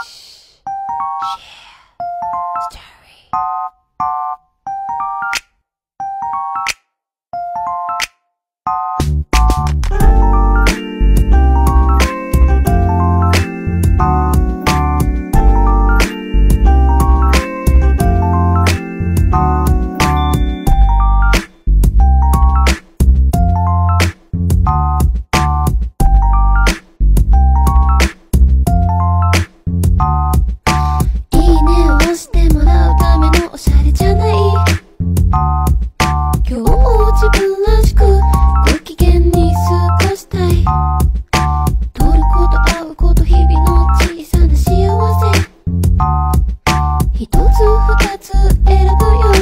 Uh, 今日も自分らしくご機嫌に過ごしたい。取ること会うこと日々の小さな幸せ。一つ二つ選ぶよ。